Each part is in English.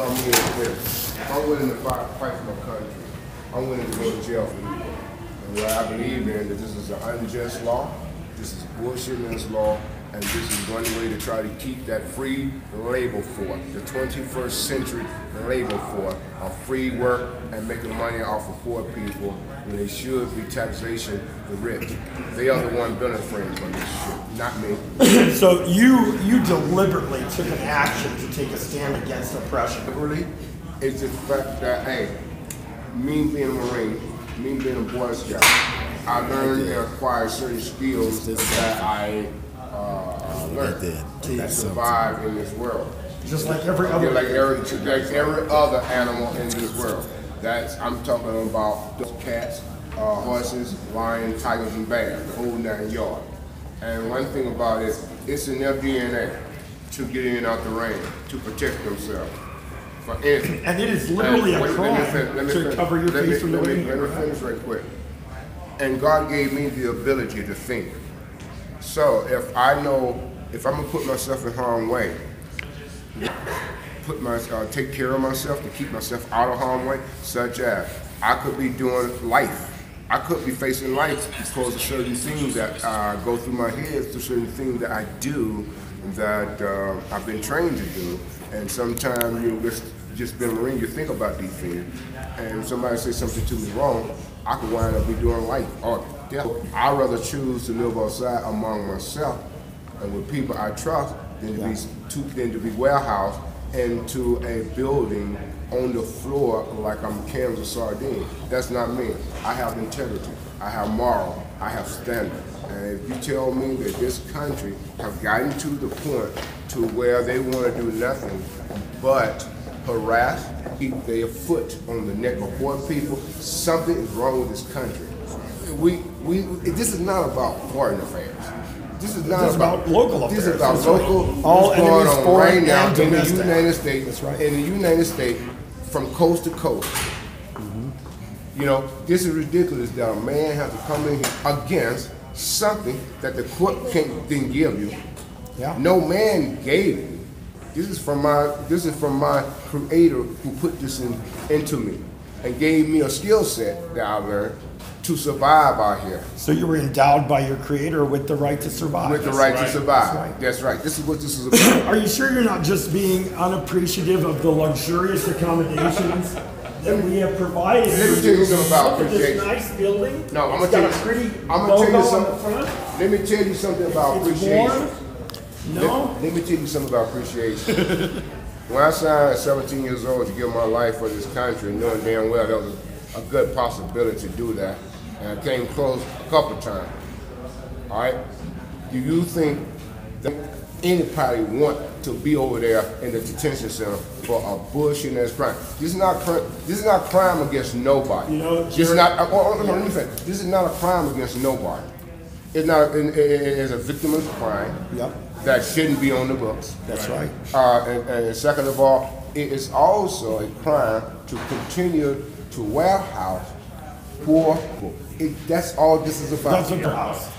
me is. If I'm willing to fight, fight for my country, I'm willing to go to jail for evil. And what I believe in, that this is an unjust law, this is bullshit in this law, and this is one way to try to keep that free labor for the 21st century labor for of free work and making money off of poor people when they should be taxation the rich. They are the one benefiting from this shit, not me. So you you deliberately took an action to take a stand against oppression. Really, it's the fact that hey, me being a Marine, me being a Boy Scout, I learned and acquired certain skills that I learned to survive in this world. Just like every Yeah, other like every like every other animal in this world. That's I'm talking about those cats, uh, horses, lions, tigers, and bears, the whole nine yards. And one thing about it, it's in their DNA to get in and out the rain, to protect themselves for anything. and it is literally a Wait, let me crime let me to fin- cover your let me- face from the let me- rain. Let me finish right quick. And God gave me the ability to think. So if I know, if I'm gonna put myself in harm's way, put my, uh, take care of myself to keep myself out of harm's way, such as I could be doing life. I could be facing life because of certain things that uh, go through my head, to certain things that I do that uh, I've been trained to do. And sometimes you just just been Marine, you think about these things, and somebody says something to me wrong, I could wind up be doing life or death. I'd rather choose to live outside among myself and with people I trust than to be to, than to be warehoused into a building on the floor like I'm cans of sardine. That's not me. I have integrity. I have moral. I have standard. And if you tell me that this country have gotten to the point to where they want to do nothing but harass, keep their foot on the neck of poor people, something is wrong with this country. We, we, this is not about foreign affairs. This is not This is about local This is about That's right. local. All what's going on foreign right now in the. United States. That's right. In the United States, from coast to coast. Mm-hmm. You know, this is ridiculous that a man has to come in here against something that the court can't didn't give you. Yeah. No man gave you. This is from my this is from my creator who put this in into me and gave me a skill set that I learned to survive out here. So you were endowed by your creator with the right to survive. With the right, right. to survive. That's right. That's right. This is what this is about. Are you sure you're not just being unappreciative of the luxurious accommodations that we have provided? Let me tell you something about Look at this appreciation. nice building. No, I'm gonna got tell you. pretty I'm gonna tell you something. Let me tell you something about It's appreciation. warm. No. Let, let me tell you something about appreciation. when I signed at 17 years old to give my life for this country, knowing damn well there was a, good possibility to do that, and I came close a couple times. All right, do you think that anybody want to be over there in the detention center for a bullshit ass crime? This is not this is not crime against nobody. You know, this is not. Oh, oh, no, let me finish. This is not a crime against nobody. It's not. It, it, it is a victim of crime Yep. that shouldn't be on the books. That's right. Uh, and, and second of all, it is also a crime to continue to warehouse poor people. It, that's all this is about. That's what the house.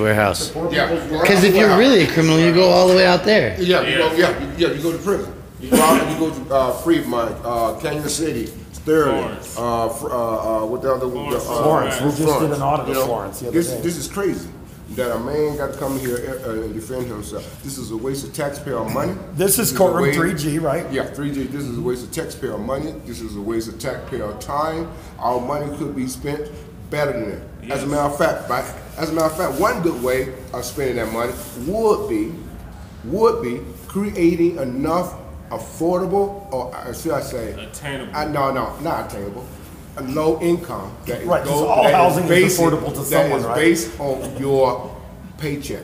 warehouse. yeah. Because if you're really a criminal, you go all the way out there. Yeah, you go, yeah, yeah, you go to prison. You go out, you go to uh, Fremont, uh, Cañon City, Sterling, Florence. uh, fr- uh, uh, what the other? Florence. uh, Florence. We just did Florence. an audit You of know, Florence the other this, day. This is crazy. That a man got to come here uh, and defend himself. This is a waste of taxpayer money. This is a courtroom waste- 3G, right? Yeah, 3G. This is a waste of taxpayer money. This is a waste of taxpayer time. Our money could be spent better than that. As a matter of fact, by, as a matter of fact, one good way of spending that money would be would be creating enough affordable, or uh, should I say, Attainable. Uh, no, no, not attainable. A low income that is, Right, 'cause go- all that housing is basic- affordable to that someone, is right? based on your paycheck,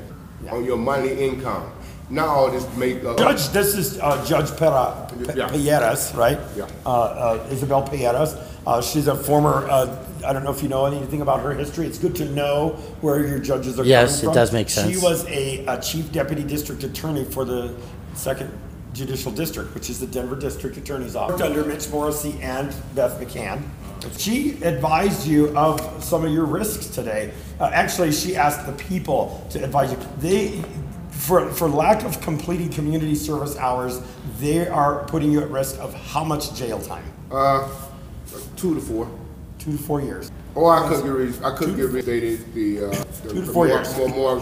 on your monthly income. Not all this make up. Judge, this is uh, Judge Pera, P- Yeah. Pierres, right? Yeah. Uh, uh, Isabel Pierres. Uh, she's a former. Uh, I don't know if you know anything about her history. It's good to know where your judges are Yes, coming it from. does make sense. She was a, a chief deputy district attorney for the second judicial district, which is the Denver District Attorney's Office. Under Mitch Morrissey and Beth McCann. She advised you of some of your risks today. Uh, actually, she asked the people to advise you. They for, for lack of completing community service hours, they are putting you at risk of how much jail time? Uh, two to four. Two to four years. Or I could get, re- I could get restated the, uh, the Two to four years. more,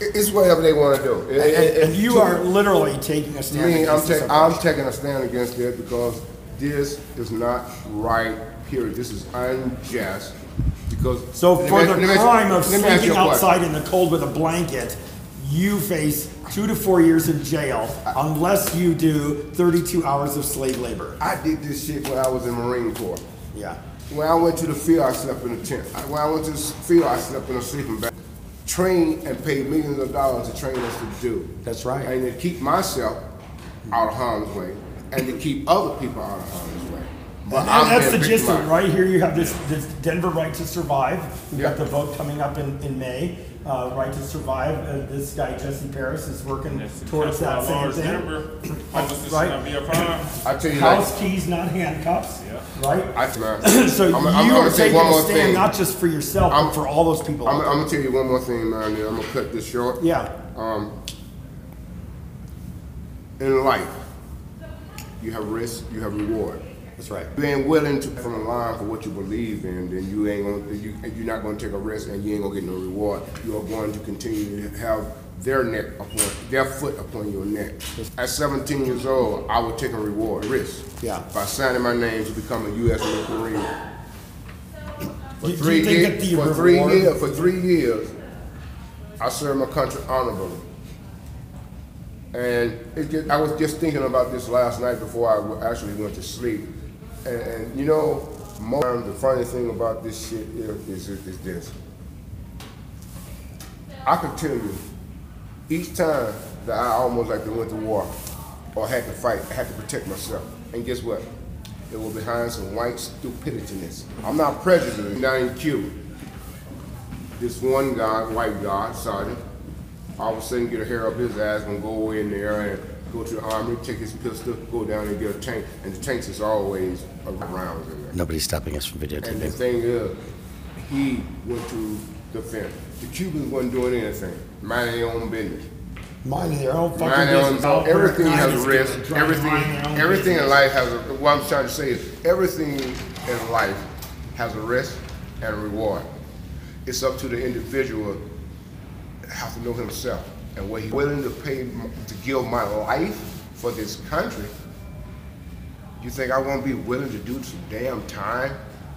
it's whatever they wanna do. It- And, and you to are literally taking a stand Me, I'm against this I'm taking a stand against it because this is not right, period. This is unjust, because. So for the me- crime of me ask you sleeping outside in the cold with a blanket, you face two to four years in jail unless you do thirty-two hours of slave labor. I did this shit when I was in Marine Corps. Yeah. When I went to the field, I slept in a tent. When I went to the field, I slept in a sleeping bag. Trained and pay millions of dollars to train us to do. That's right. And to keep myself out of harm's way, and to keep other people out of harm's way. But And that's the gist of it, right? Here you have this, this Denver right to survive. We've got the vote coming up in, in May, uh, right to survive. Uh, this guy Jesse Paris is working towards that That's same thing. Denver. Right. should not be a crime. I tell you like, House keys, not handcuffs, Yeah. right? I, man, So I'm, you I'm, I'm are gonna say taking one a more stand thing. not just for yourself, I'm- but for all those people. I'm, I'm gonna tell you one more thing, man. I'm gonna cut this short. Yeah. Um, in life, you have risk, you have reward. That's right. You ain't willing to from the line for what you believe in, then you ain't gonna, you, you're not gonna take a risk and you ain't gonna get no reward. You are going to continue to have their neck upon, their foot upon your neck. At 17 years old, I would take a reward, risk. Yeah. By signing my name to become a U.S. Marine. For Do- do three think years, for three years, for three years, I served my country honorably. And it just, I was just thinking about this last night before I actually went to sleep. And, and you know, most the funny thing about this shit is, is, is this. I can tell you, each time that I almost like to went to war or had to fight, I had to protect myself. And guess what? It was behind some white stupidityness. I'm not prejudiced. Down in Cuba, this one guy, white guy, sergeant, all of a sudden get a hair up his ass, gonna go away in there and go to the army, take his pistol, go down and get a tank, and the tanks is always around in there. Nobody's stopping us from videotaping. And the videotaping. thing is, he went to defend. The Cubans wasn't doing anything, minding their own business. Minding their own fucking Minding their own, business. Everything has a risk, is everything, mind everything in life has a, what I'm trying to say is, everything in life has a risk and a reward. It's up to the individual have to know himself and what he's willing to pay to give my life for this country. You think I won't be willing to do some damn time?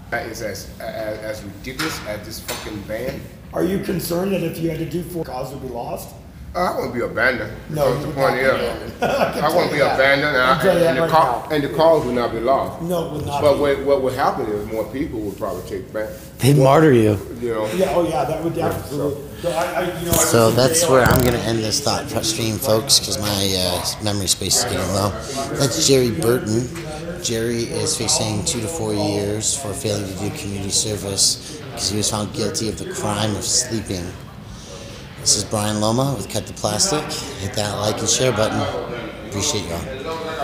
That is as, as, as ridiculous as this fucking band. Are you concerned that if you had to do four, cause would be lost? I won't be abandoned. No, That's you the would point not be abandoned. I won't be abandoned, and, I'll I, tell you that and, the right ca- and the cause will not be lost. No, it would not But be. what, what would happen is more people would probably take back. They'd martyr you. You know. Yeah, oh yeah, that would absolutely. So I, I, you know, So that's where I'm going to end this thought stream, folks, because my uh, memory space is getting low. That's Jerry Burton. Jerry is facing two to four years for failing to do community service because he was found guilty of the crime of sleeping. This is Brian Loma with Cut the Plastic. Hit that like and share button. Appreciate y'all.